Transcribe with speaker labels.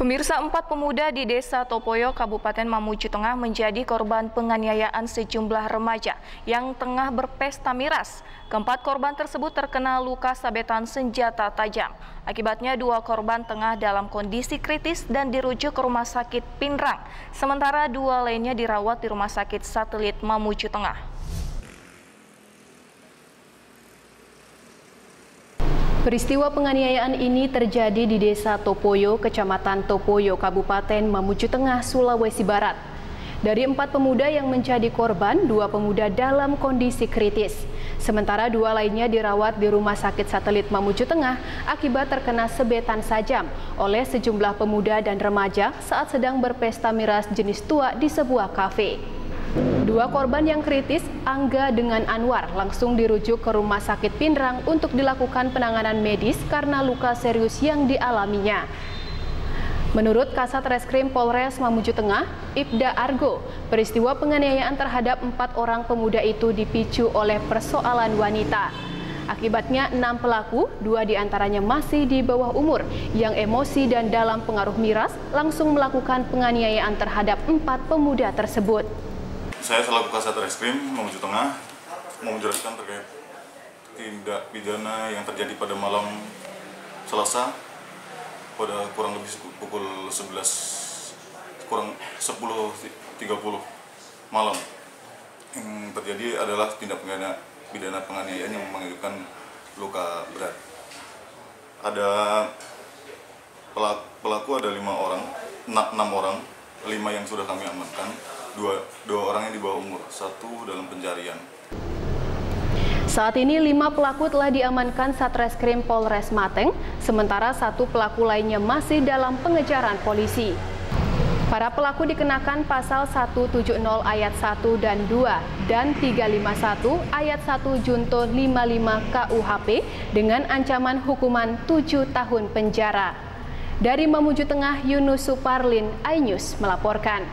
Speaker 1: Pemirsa empat pemuda di Desa Topoyo, Kabupaten Mamuju Tengah menjadi korban penganiayaan sejumlah remaja yang tengah berpesta miras. Keempat korban tersebut terkena luka sabetan senjata tajam. Akibatnya dua korban tengah dalam kondisi kritis dan dirujuk ke rumah sakit Pinrang. Sementara dua lainnya dirawat di rumah sakit satelit Mamuju Tengah.
Speaker 2: Peristiwa penganiayaan ini terjadi di Desa Topoyo, Kecamatan Topoyo, Kabupaten Mamuju Tengah, Sulawesi Barat. Dari empat pemuda yang menjadi korban, dua pemuda dalam kondisi kritis. Sementara dua lainnya dirawat di Rumah Sakit Satelit Mamuju Tengah akibat terkena sebetan sajam oleh sejumlah pemuda dan remaja saat sedang berpesta miras jenis tua di sebuah kafe. Dua korban yang kritis, Angga dengan Anwar, langsung dirujuk ke Rumah Sakit Pindrang untuk dilakukan penanganan medis karena luka serius yang dialaminya. Menurut Kasat Reskrim Polres Mamuju Tengah, Ibda Argo, peristiwa penganiayaan terhadap empat orang pemuda itu dipicu oleh persoalan wanita. Akibatnya enam pelaku, dua di antaranya masih di bawah umur, yang emosi dan dalam pengaruh miras langsung melakukan penganiayaan terhadap empat pemuda tersebut.
Speaker 3: Saya selaku Kasat Reskrim Mamuju Tengah mau menjelaskan terkait tindak pidana yang terjadi pada malam Selasa pada kurang lebih pukul 11 kurang 10.30 malam yang terjadi adalah tindak pidana pidana penganiayaan yang mengakibatkan luka berat. Ada pelaku ada lima orang, enam orang, lima yang sudah kami amankan, dua, dua orang yang di bawah umur, satu dalam pencarian.
Speaker 2: Saat ini lima pelaku telah diamankan Satreskrim Polres Mateng, sementara satu pelaku lainnya masih dalam pengejaran polisi. Para pelaku dikenakan pasal 170 ayat 1 dan 2 dan 351 ayat 1 Junto 55 KUHP dengan ancaman hukuman 7 tahun penjara. Dari Mamuju Tengah, Yunus Suparlin, iNews melaporkan.